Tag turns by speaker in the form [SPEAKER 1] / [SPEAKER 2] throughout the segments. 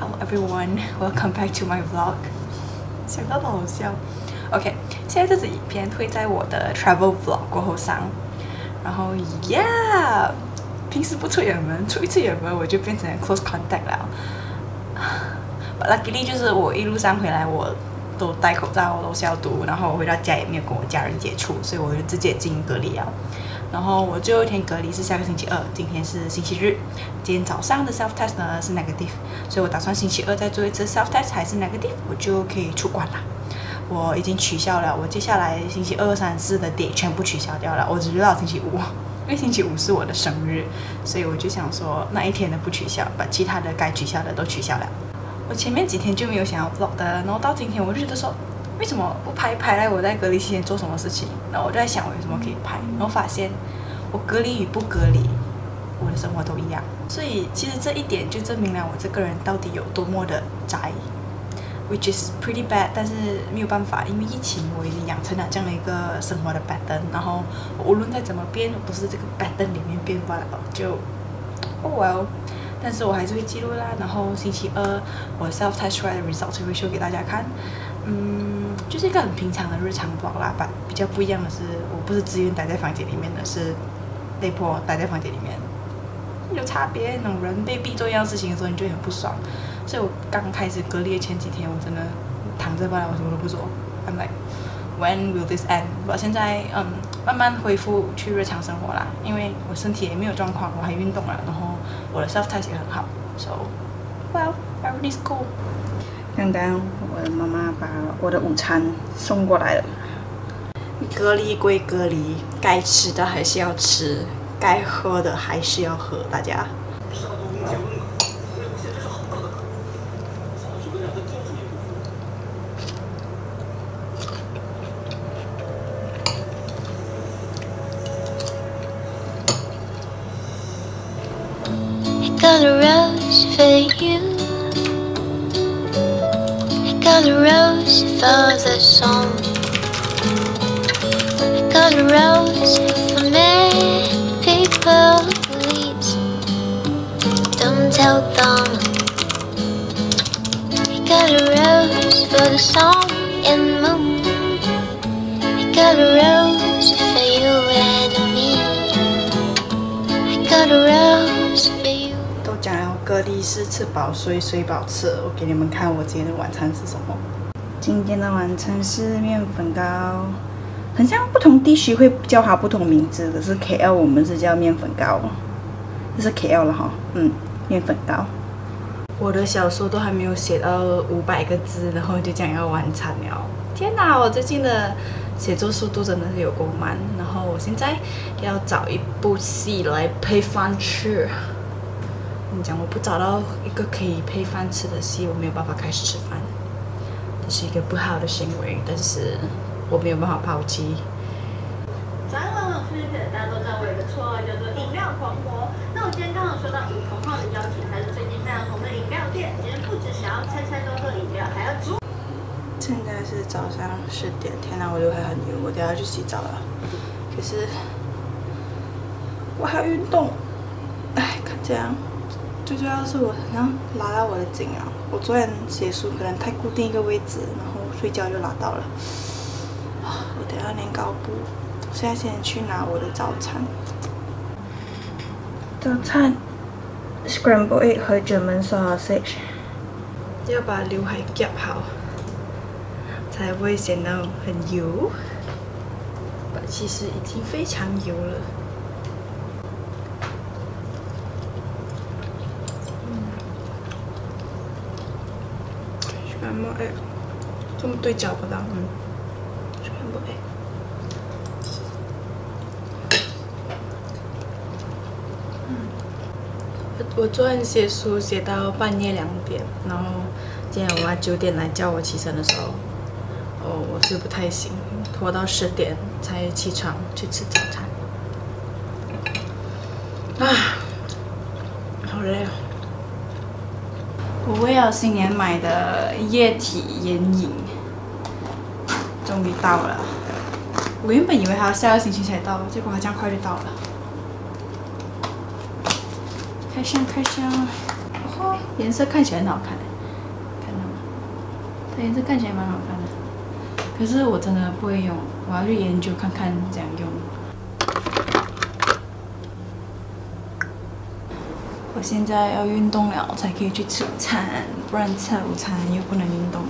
[SPEAKER 1] Hello everyone, welcome back to my vlog。想到都好笑。OK，现在这支影片会在我的 travel vlog 过后上。然后，Yeah，平时不出远门，出一次远门我就变成 close contact 了。But Luckily 就是我一路上回来，我都戴口罩，都消毒，然后我回到家也没有跟我家人接触，所以我就直接进隔离了。然后我最后一天隔离是下个星期二，今天是星期日。今天早上的 self test 呢是 negative，所以我打算星期二再做一次 self test，还是 negative，我就可以出关了。我已经取消了，我接下来星期二、三、四的点全部取消掉了，我只留到星期五，因为星期五是我的生日，所以我就想说那一天的不取消，把其他的该取消的都取消了。我前面几天就没有想要 vlog 的，然后到今天我就觉得说。为什么不拍一拍来我在隔离期间做什么事情？然后我就在想我有什么可以拍，然后发现我隔离与不隔离，我的生活都一样。所以其实这一点就证明了我这个人到底有多么的宅，which is pretty bad。但是没有办法，因为疫情我已经养成了这样的一个生活的 pattern。然后无论再怎么变，都是这个 pattern 里面变罢了。就，oh well。但是我还是会记录啦。然后星期二我 self test 出来的 result 会 show 给大家看。嗯。就是一个很平常的日常 vlog 啦，吧。比较不一样的是，我不是自愿待在房间里面的，是被迫待在房间里面，有差别。那种人被逼做一样事情的时候，你就很不爽。所以我刚开始隔离的前几天，我真的躺着吧，我什么都不做。I'm like when will this end？我现在嗯，慢慢恢复去日常生活啦，因为我身体也没有状况，我还运动了，然后我的 self test 也很好，so well everything's cool。
[SPEAKER 2] 刚刚我的妈妈把我的午餐送过来了。
[SPEAKER 1] 隔离归隔离，该吃的还是要吃，该喝的还是要喝，大家。
[SPEAKER 2] got a rose for the song. I got a rose for many people leaves. Don't tell them. I got a rose for the song and moon. I got a rose for you and me. I got a rose for 讲了隔离是吃饱睡，睡饱吃。我给你们看我今天的晚餐是什么。今天的晚餐是面粉糕，很像不同地区会叫它不同名字，可是 KL 我们是叫面粉糕，这是 KL 了哈，嗯，面粉糕。我的小说都还没有写到五百个字，然后就讲要晚餐了。天哪，我最近的写作速度真的是有够慢。然后我现在要找一部戏来配饭吃。你讲我不找到一个可以配饭吃的戏，我没有办法开始吃饭。这是一个不好的行为，但是我没有办法抛弃。
[SPEAKER 3] 早安，网友是大家都知道我有个绰号叫做饮料狂魔。那我今天刚好收到梧桐号的邀请，它是最近非常红的饮料店。今天不止想要餐餐都喝饮料，还要煮。
[SPEAKER 2] 现在是早上十点，天哪，我刘海很油，我等下去洗澡了。可是我还要运动，哎，看这样。最主要是我好像拉到我的颈啊！我昨天写书可能太固定一个位置，然后睡觉就拉到了。我等下练高步。现在先去拿我的早餐。早餐，scrambled egg 和 German sausage。要把刘海夹好，才不会显得很油。其实已经非常油了。哎，这么对焦不到，嗯，全部哎。嗯，我昨天写书写到半夜两点，然后今天我妈九点来叫我起身的时候，哦，我睡不太醒，拖到十点才起床去吃早餐。啊，好累哦。我为了新年买的液体眼影，终于到了。我原本以为还要下个星期才到，结果它这样快就到了。开箱开箱，
[SPEAKER 1] 哦，颜色看起来很好看，看到吗？它颜色看起来蛮好看的。可是我真的不会用，我要去研究看看怎样用。我现在要运动了才可以去吃午餐，不然吃了午餐又不能运动了。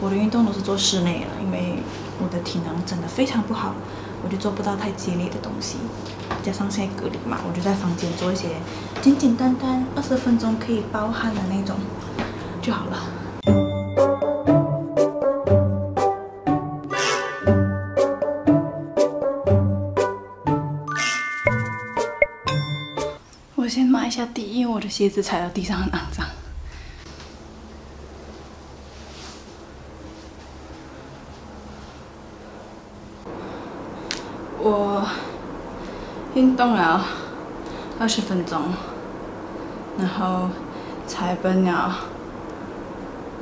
[SPEAKER 1] 我的运动都是做室内了，因为我的体能真的非常不好，我就做不到太激烈的东西。加上现在隔离嘛，我就在房间做一些简简单单二十分钟可以包汗的那种就好了。地，因为我的鞋子踩到地上很肮脏。我运动了二十分钟，然后才奔了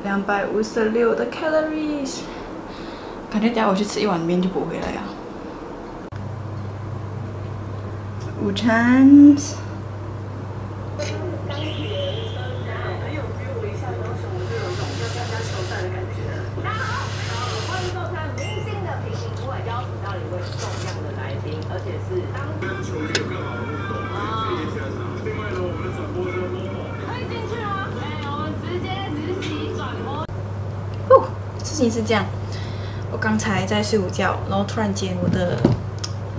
[SPEAKER 1] 两百五十六的 calories，感觉等下我去吃一碗面就补回来了。午餐。
[SPEAKER 3] 大家好，欢迎收看《明星的评评会》，邀请到了重要的来宾，而且是当可以进去吗？哎，我直接实习转播。
[SPEAKER 1] 哦，事情是这样，我刚才在睡午觉，然后突然间我的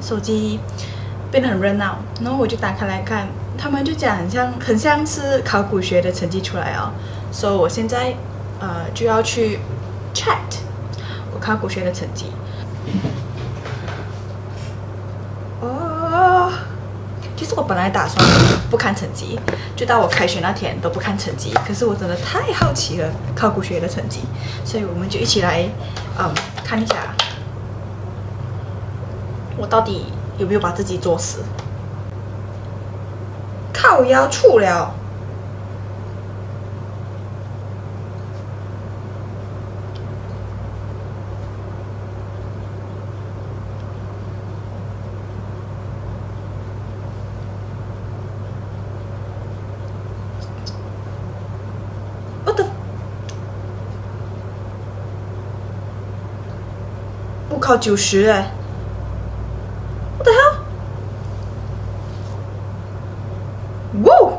[SPEAKER 1] 手机变得很热闹，然后我就打开来看，他们就讲很像很像是考古学的成绩出来哦，所以我现在呃就要去 check 我考古学的成绩。哦，其实我本来打算不看成绩，就到我开学那天都不看成绩。可是我真的太好奇了考古学的成绩，所以我们就一起来嗯看一下，我到底有没有把自己作死？靠腰处了。我的，考九十哎！我的 hell！哇！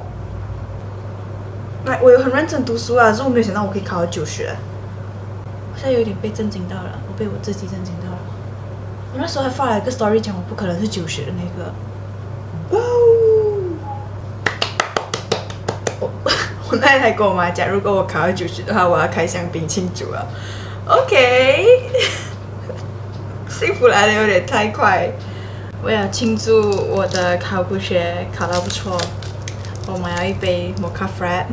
[SPEAKER 1] 来，我有很认真读书啊，只是我没有想到我可以考到九十。我现在有点被震惊到了，我被我自己震惊到了。我那时候还发了一个 story 讲我不可能是九十的那个。哇哦！我我那天还跟我妈讲，如果我考到九十的话，我要开香槟庆祝啊。OK，幸福来的有点太快。为了庆祝我的考古学考到不错，我买了一杯摩卡 frat。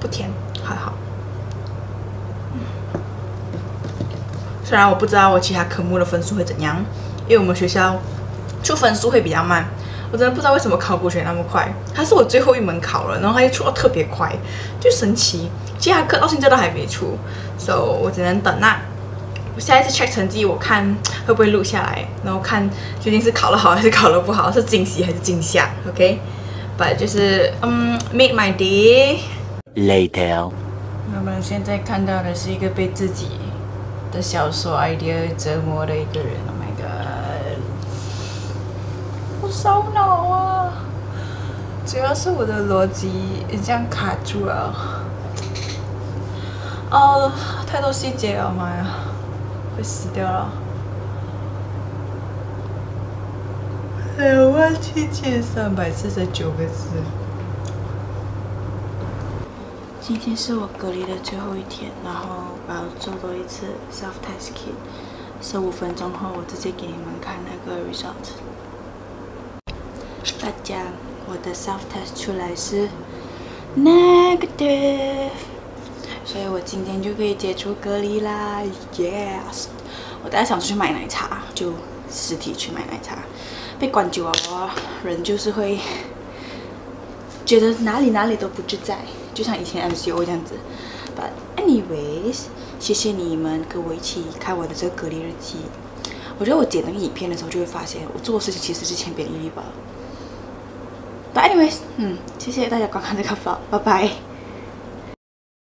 [SPEAKER 1] 不甜，还好。虽然我不知道我其他科目的分数会怎样，因为我们学校出分数会比较慢。我真的不知道为什么考古学那么快，它是我最后一门考了，然后它又出的特别快，就神奇。其他课到现在都还没出，so 我只能等那。我下一次 check 成绩，我看会不会录下来，然后看究竟是考得好还是考得不好，是惊喜还是惊吓？OK，but、就是嗯、um,，made my day。
[SPEAKER 4] Later.
[SPEAKER 1] 我们现在看到的是一个被自己的小说 idea 折磨的一个人。Oh 烧脑啊！主要是我的逻辑这样卡住了。哦，太多细节了，妈呀，会死掉了。两万七千三百四十九个字。今天是我隔离的最后一天，然后我要做多一次 self test kit，十五分钟后我直接给你们看那个 result。大家我的 self test 出来是 negative 所以我今天就可以解除隔离啦。Yes 我大家想出去买奶茶就实体去买奶茶被关久了哦人就是会觉得哪里哪里都不自在就像以前 mco 这样子。But anyways 谢谢你们跟我一起看我的这个隔离日记。我觉得我剪那个影片的时候就会发现我做的事情其实是千篇一律吧。but anyways 嗯谢谢大家观看这个 vlog 拜拜